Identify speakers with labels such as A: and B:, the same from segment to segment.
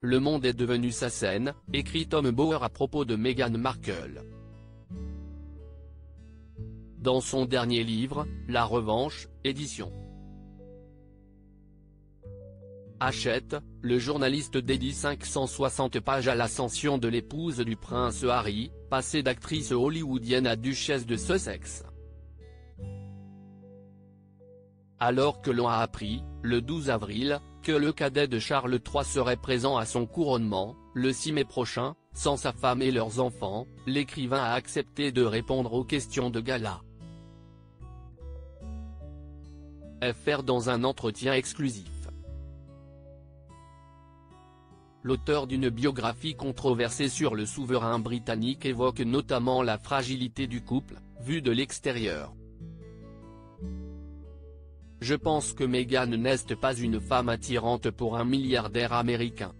A: le monde est devenu sa scène, écrit Tom Bauer à propos de Meghan Markle. Dans son dernier livre, La Revanche, édition. Achète, le journaliste dédie 560 pages à l'ascension de l'épouse du prince Harry, passée d'actrice hollywoodienne à duchesse de Sussex. Alors que l'on a appris, le 12 avril, que le cadet de Charles III serait présent à son couronnement, le 6 mai prochain, sans sa femme et leurs enfants, l'écrivain a accepté de répondre aux questions de gala. FR dans un entretien exclusif. L'auteur d'une biographie controversée sur le souverain britannique évoque notamment la fragilité du couple, vue de l'extérieur. Je pense que Meghan n'est pas une femme attirante pour un milliardaire américain.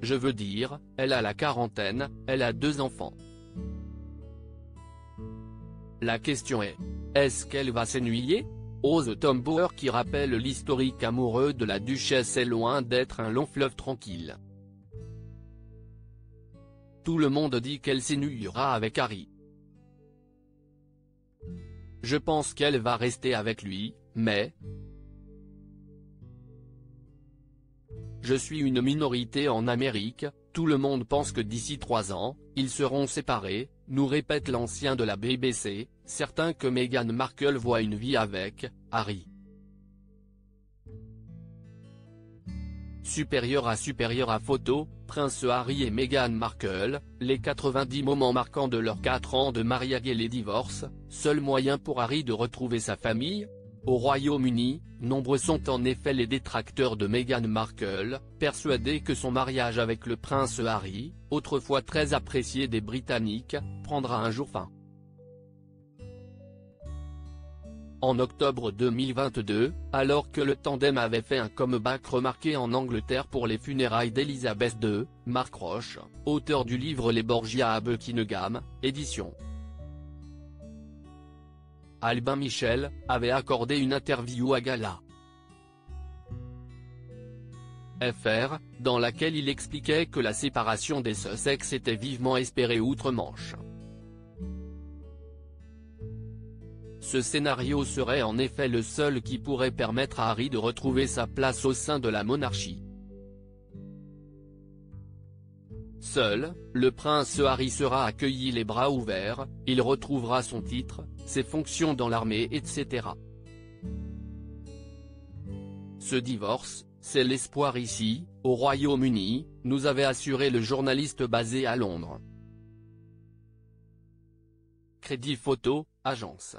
A: Je veux dire, elle a la quarantaine, elle a deux enfants. La question est, est-ce qu'elle va s'ennuyer? Ose Tom Bauer qui rappelle l'historique amoureux de la duchesse est loin d'être un long fleuve tranquille. Tout le monde dit qu'elle s'ennuiera avec Harry. Je pense qu'elle va rester avec lui, mais, Je suis une minorité en Amérique, tout le monde pense que d'ici trois ans, ils seront séparés, nous répète l'ancien de la BBC, certain que Meghan Markle voit une vie avec, Harry. Supérieur à supérieur à photo, Prince Harry et Meghan Markle, les 90 moments marquants de leurs 4 ans de mariage et les divorces, seul moyen pour Harry de retrouver sa famille, au Royaume-Uni, nombreux sont en effet les détracteurs de Meghan Markle, persuadés que son mariage avec le prince Harry, autrefois très apprécié des Britanniques, prendra un jour fin. En octobre 2022, alors que le tandem avait fait un comeback remarqué en Angleterre pour les funérailles d'Elisabeth II, Mark Roche, auteur du livre Les Borgia à Buckingham, édition Albin Michel, avait accordé une interview à Gala. FR, dans laquelle il expliquait que la séparation des Sussex était vivement espérée outre-Manche. Ce scénario serait en effet le seul qui pourrait permettre à Harry de retrouver sa place au sein de la monarchie. Seul, le prince Harry sera accueilli les bras ouverts, il retrouvera son titre, ses fonctions dans l'armée etc. Ce divorce, c'est l'espoir ici, au Royaume-Uni, nous avait assuré le journaliste basé à Londres. Crédit Photo, agence.